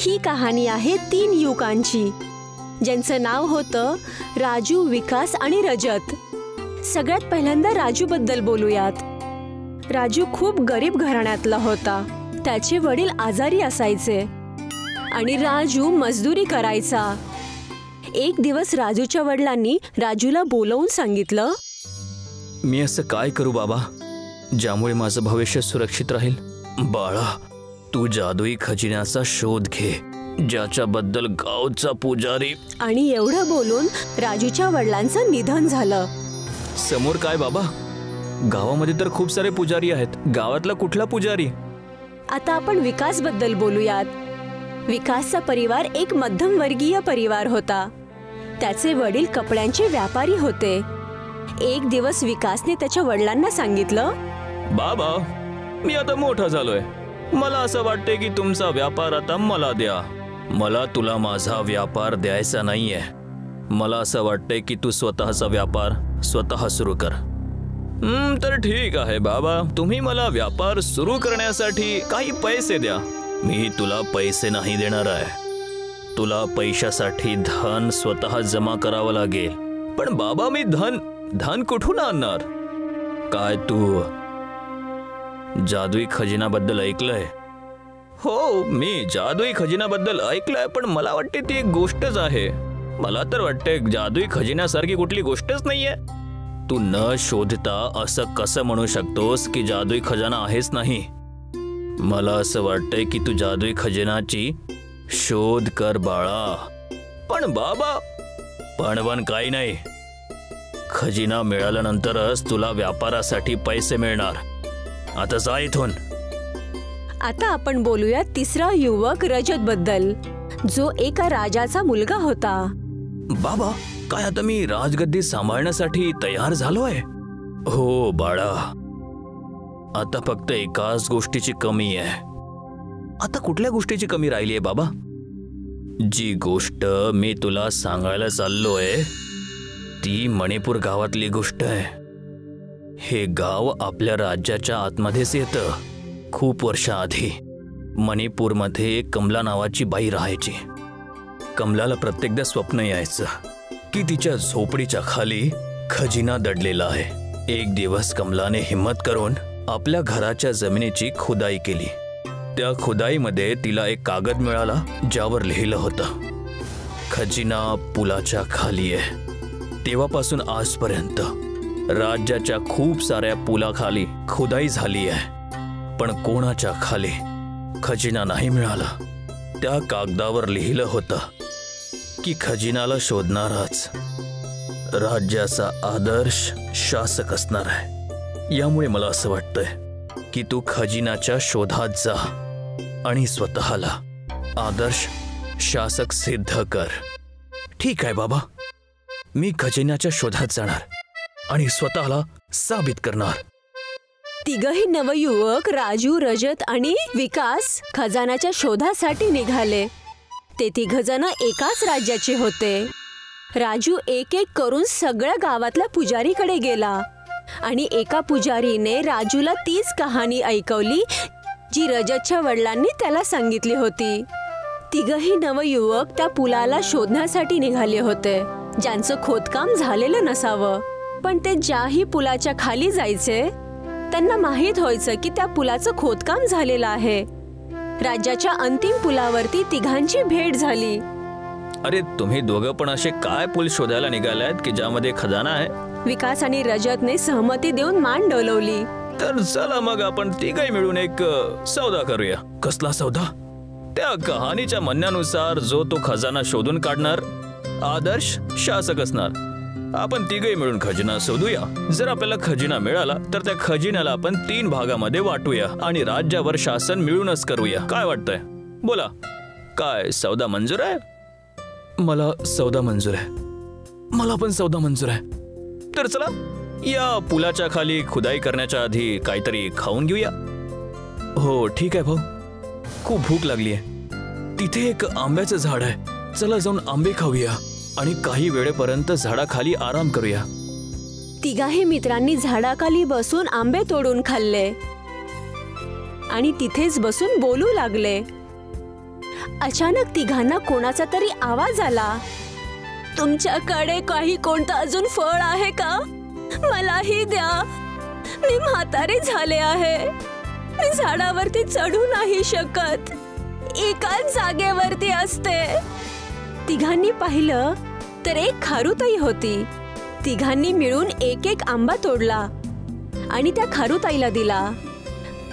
ही कहाणी आहे तीन युवकांची ज्यांचं नाव होतं राजू विकास आणि रजत. सगळ्यात पहिल्यांदा राजू बद्दल बोलूयात. राजू खूप गरीब घराण्यातला होता. त्याचे वडील आजारी असायचे. आणि राजू मजदुरी करायचा. एक दिवस राजूच्या वडिलांनी राजूला बोलवून सांगितलं मी असं काय करू बाबा? ज्यामुळे माझं भविष्य सुरक्षित राहील? बाळा तू जादुई खजिन्याचा शोध घे. ज्याच्याबद्दल गावचा पुजारी आणि एवढं बोलून राजूच्या वडिलांचं निधन झालं. समोर काय बाबा? गावामध्ये तर खूप सारे पुजारी आहेत. गावातला कुठला पुजारी? आता आपण विकासबद्दल बोलूयात. विकासचा परिवार एक मध्यमवर्गीय परिवार होता. त्याचे वडील कपड्यांचे व्यापारी होते. एक दिवस विकासने त्याच्या वडिलांना सांगितलं बाबा मी आता मोठा झालोय. मला असं वाटते की तुमचा व्यापार आता मला द्या. मला तुला माझा व्यापार द्यायचा नाहीये. मला असं वाटतंय की तू स्वतःचा व्यापार स्वतः सुरू कर. तर ठीक आहे बाबा. तुम्ही मला व्यापार सुरू करण्यासाठी काही पैसे द्या. मी तुला पैसे नाही देणार आहे. तुला पैशासाठी धन स्वतः जमा करावं लागेल. पण बाबा मी धन धन कुठून आणणार? काय तू जादुई खजिनाबद्दल ऐकलंय. हो, मी जादुई खजिनाबद्दल ऐकलंय, पण मला ती एक गोष्टच आहे. मला तर वाटते जादुई खजिन्यासारखी कुठली गोष्टच नाहीये. तू न शोधता असं कसं म्हणू शकतोस की जादुई खजाना आहेच नाही? मला असं तू जादुई खजिनाची शोध कर बाळा. पण बाबा पण पण खजिना मिळाल्यानंतरच तुला व्यापारासाठी पैसे मिळणार. आता जा इथून. आता आपण बोलूया तिसरा युवक रजत बद्दल जो एका राजाचा मुलगा होता. बाबा काय आता मी राजगद्दी सांभाळण्यासाठी तयार झालोय? हो बाळा. आता फक्त एकाच गोष्टीची कमी आहे. आता कुठल्या गोष्टीची कमी राहिली आहे बाबा? जी गोष्ट मी तुला सांगायला चाललोय ती मणिपूर गावातली गोष्ट आहे. हे गाव आपल्या राज्याच्या आतमध्येच येतं. खूप वर्षाआधी मणिपूरमध्ये कमला नावाची बाई राहायची. कमलाला प्रत्येकदा स्वप्न यायचं की तिच्या झोपडीच्या खाली खजिना दडलेला आहे. एक दिवस कमलाने हिम्मत करून आपल्या घराच्या जमिनीची खुदाई केली. त्या खुदाईमध्ये तिला एक कागद मिळाला ज्यावर लिहिलं होतं खजिना पुलाच्या खाली आहे. तेव्हापासून आजपर्यंत राज्याच्या खूप साऱ्या पुलाखाली खुदाई झाली आहे. पण कोणाच्या खाली खजिना नाही मिळाला. त्या कागदावर लिहिलं होतं की खजिनाला शोधणाराच राज्याचा आदर्श शासक असणार आहे. यामुळे मला असं वाटतंय की तू खजिनाच्या शोधात जा आणि स्वतःला आदर्श शासक सिद्ध कर. ठीक आहे बाबा. मी खजिन्याच्या शोधात जाणार. आणि स्वतःला साबित करणार. तिघही नवयुवक राजू रजत आणि विकास खजानाच्या शोधासाठी निघाले. ते तिघ जण एकाच राज्याचे होते. राजू एक एक करून सगळ्या गावातल्या पुजारीकडे गेला. आणि एका पुजारीने राजूला तीच कहाणी ऐकवली जी रजतच्या वडिलांनी त्याला सांगितली होती. तिघही नवयुवक त्या पुलाला शोधण्यासाठी निघाले होते ज्यांचं खोदकाम झालेलं नसावं. पण ते ज्याही पुलाच्या खाली जायचे त्यांना माहीत व्हायचं की त्या पुलाचं खोदकाम झालेलं आहे. राज्याच्या अंतिम पुलावरती तिघांची भेट झाली. अरे तुम्ही दोघं पण असे काय पूल शोधायला निघालायत की ज्यामध्ये खजाना आहे? विकास आणि रजतने सहमती देऊन मान डोलवली. तर चला मग आपण तिघही मिळून एक सौदा करूया. कसला सौदा? त्या कहाणीच्या म्हणण्यानुसार जो तो खजाना शोधून काढणार आदर्श शासक असणार. आपण तिघही मिळून खजिना शोधूया. जर आपल्याला खजिना मिळाला तर त्या खजिन्याला आपण तीन भागामध्ये वाटूया आणि राज्यावर शासन मिळूनच करूया. काय वाटतंय? बोला. काय सौदा मंजूर आहे? मला सौदा मंजूर आहे. मला पण सौदा मंजूर आहे. तर चला या पुलाच्या खाली खुदाई करण्याच्या आधी काहीतरी खाऊन घेऊया. हो ठीक आहे भाऊ. खूप भूक लागली आहे तिथे एक आंब्याचं झाड आहे. चला जाऊन आंबे खाऊया. आणि काही वेळेपर्यंत झाडाखाली आराम करूया. तिघाही मित्रांनी झाडाखाली बसून आंबे तोडून खाल्ले. आणि तिथेच बसून बोलू लागले. अचानक तिघांना कोणाचा तरी आवाज आला. तुमच्याकडे काही कोणतं अजून फळ आहे का? मलाही द्या. मी म्हातारे झाले आहे. मी झाडावरती चढू नाही शकत. एकाच जागेवरती असते. तिघांनी पाहिलं तर एक खारुताई होती. तिघांनी मिळून एक एक आंबा तोडला आणि त्या खारुताईला दिला.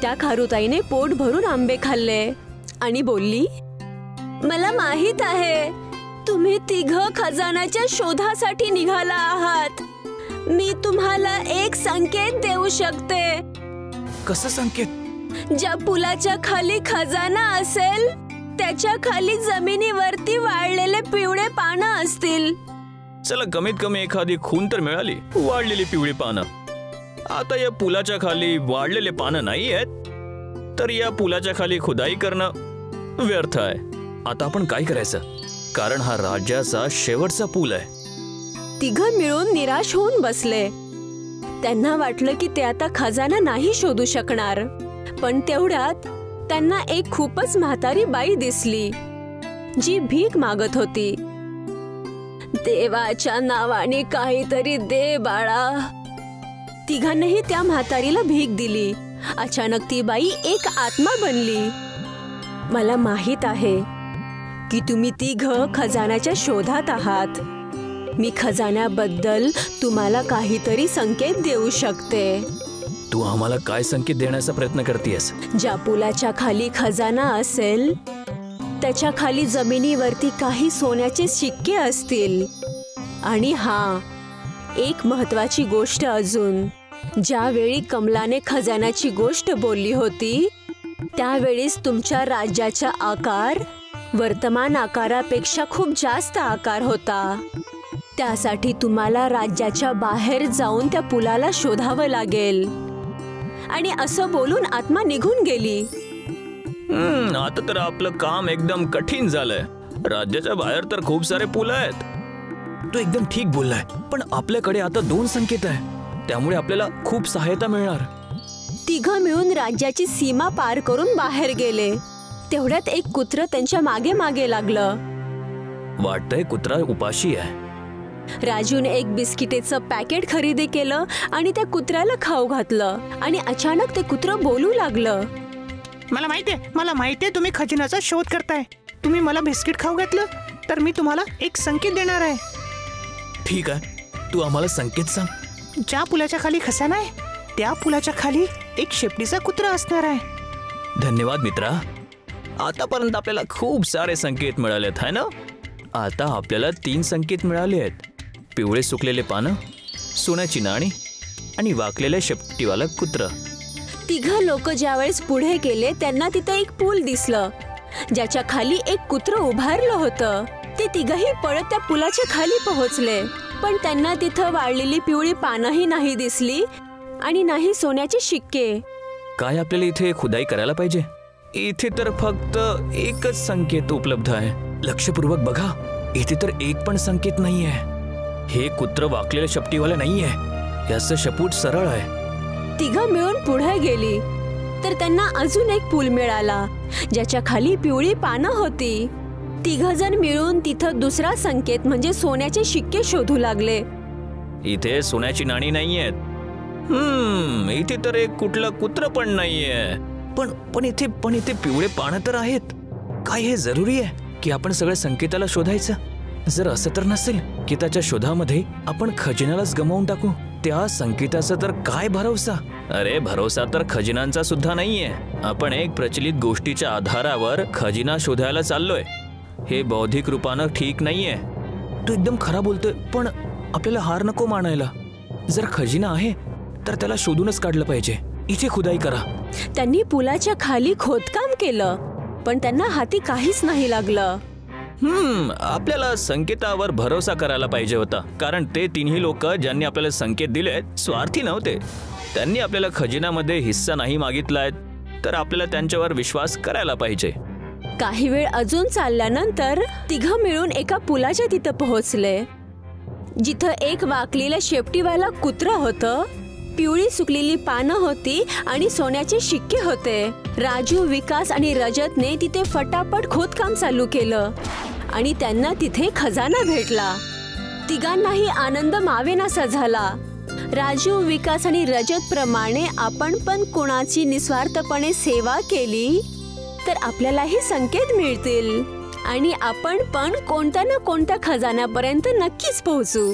त्या खारुताईने पोट भरून आंबे खाल्ले आणि बोलली मला माहीत आहे तुम्ही तिघ खजानाच्या शोधासाठी निघाला आहात. मी तुम्हाला एक संकेत देऊ शकते. कसं संकेत? ज्या पुलाच्या खाली खजाना असेल त्याच्याखाली जमिनीवरती वाळलेले पिवळे पानं असतील. चला कमीत कमी एखादी खून तर मिळाली. वाढलेली पिवळी पानं. आता या पुलाच्या खाली वाढलेले पानं नाही आहेत. तर या पुलाच्या खाली खुदाई करणं व्यर्थ आहे. आता आपण काय करायचं? कारण हा राज्याचा शेवटचा पूल आहे. तिघ मिळून निराश होऊन बसले. त्यांना वाटलं की ते आता खजाना नाही शोधू शकणार. पण तेवढ्यात त्यांना एक खूपच म्हातारी बाई दिसली जी भीक मागत होती. देवाच्या नावाने काहीतरी दे बाळा. तिघांनाही त्या म्हातारीला भीक दिली. अचानक ती बाई एक आत्मा बनली. मला माहीत आहे की तुम्ही तिघ खजानाच्या शोधात आहात. मी खजान्याबद्दल तुम्हाला काहीतरी संकेत देऊ शकते. तू आम्हाला काय संकेत देण्याचा प्रयत्न करतेस ज्या पुलाच्या खाली खजाना असेल त्याच्याखाली जमिनीवरती काही सोन्याचे शिक्के असतील. आणि हा एक महत्वाची गोष्ट अजून. ज्यावेळी कमलाने खजान्याची गोष्ट बोलली होती त्यावेळीस तुमच्या राज्याचा आकार वर्तमान आकारापेक्षा खूप जास्त आकार होता. त्यासाठी तुम्हाला राज्याच्या बाहेर जाऊन त्या पुलाला शोधावं लागेल. आणि असं बोलून आत्मा निघून गेली. हम्म, आता तर आपलं काम एकदम कठीण झालंय. राज्याच्या बाहेर तर खूप सारे पूल आहेत. तू एकदम ठीक बोललाय पण आपल्याकडे आता दोन संकेत आहे. त्यामुळे आपल्याला खूप सहायता मिळणार. तिघ मिळून राज्याची सीमा पार करून बाहेर गेले. तेवढ्यात एक कुत्र त्यांच्या मागे मागे लागलं. वाटतंय कुत्रा उपाशी आहे. राजूने एक बिस्किटेचं पॅकेट खरेदी केलं आणि त्या कुत्र्याला खाऊ घातलं आणि अचानक ते कुत्र बोलू लागलं. मला माहिती आहे मला माहिती आहे तुम्ही खजिन्याचा शोध करताय. तुम्ही मला बिस्किट खाऊ घातलं तर मी तुम्हाला एक संकेत देणार आहे. ठीक आहे. तू आम्हाला संकेत सांग. ज्या पुलाच्या खाली खसाना आहे त्या पुलाच्या खाली एक शेपटीचा कुत्रा असणार आहे. धन्यवाद मित्रा. आतापर्यंत आपल्याला खूप सारे संकेत मिळालेत है ना? आता आपल्याला तीन संकेत मिळाले आहेत. पिवळे सुकलेले पानं सोन्याची नाणी आणि वाकलेले शेपटीवाला कुत्र. तिघ लोक ज्यावेळेस पुढे गेले त्यांना तिथं एक पूल दिसलं. ज्याच्या खाली एक कुत्र उभारलं होतं. ते तिघही पळत त्या पुलाच्या खाली पोहोचले. पण त्यांना तिथं वाळलेली पिवळी पानंही नाही दिसली आणि नाही सोन्याचे शिक्के. काय आपल्याला इथे खुदाई करायला पाहिजे? इथे तर फक्त एकच संकेत उपलब्ध आहे. लक्षपूर्वक बघा इथे तर एक पण संकेत नाहीये. हे कुत्र वाकलेलं शपटीवाले नाहीये. याचं शपूट सरळ आहे. तिघ मिळून पुढे गेली. तर त्यांना अजून एक पूल मिळाला ज्याच्या खाली पिवळी पानं होती. तिघ जण मिळून तिथं दुसरा संकेत म्हणजे सोन्याचे शिक्के शोधू लागले. इथे सोन्याची नाणी नाहीयेत. हम्म इथे तर एक कुठलं कुत्र पण नाहीये. पण पण इथे पण इथे पिवळे पानं तर आहेत. काय हे जरुरी आहे की आपण सगळ्या संकेताला शोधायचं? जर असं तर नसेल की त्याच्या शोधामध्ये आपण खजिन्यालाच गमावून टाकू? त्या संकेताचा तर काय भरोसा? अरे भरोसा तर खजिनांचा सुद्धा नाहीये. आपण एक प्रचलित गोष्टीच्या आधारावर खजिना शोधायला चाललोय. हे बौद्धिक रूपानं ठीक नाहीये. तू एकदम खरा बोलतोय पण आपल्याला हार नको मानायला. जर खजिना आहे तर त्याला शोधूनच काढलं पाहिजे. इथे खुदाई करा. त्यांनी पुलाच्या खाली खोदकाम केलं पण त्यांना हाती काहीच नाही लागलं. हम्म आपल्याला संकेतावर भरोसा करायला पाहिजे होता. कारण ते तिन्ही लोक ज्यांनी आपल्याला संकेत दिले स्वार्थी नव्हते. त्यांनी आपल्याला खजिनामध्ये हिस्सा नाही मागितलाय तर आपल्याला त्यांच्यावर विश्वास करायला पाहिजे. काही वेळ अजून चालल्यानंतर तिघ मिळून एका पुलाच्या तिथं पोहोचले. जिथं एक वाकलेल्या शेपटीवाला कुत्र होतं. पिवळी सुकलेली पानं होती आणि सोन्याचे शिक्के होते. राजू विकास आणि रजतने तिथे फटाफट खोदकाम चालू केलं आणि त्यांना तिथे खजाना भेटला. तिघांनाही आनंद मावेनासा झाला. राजू विकास आणि रजत प्रमाणे आपण पण कुणाची निस्वार्थपणे सेवा केली तर आपल्यालाही संकेत मिळतील आणि आपण पण कोणत्या ना कोणत्या खजान्यापर्यंत नक्कीच पोहोचू.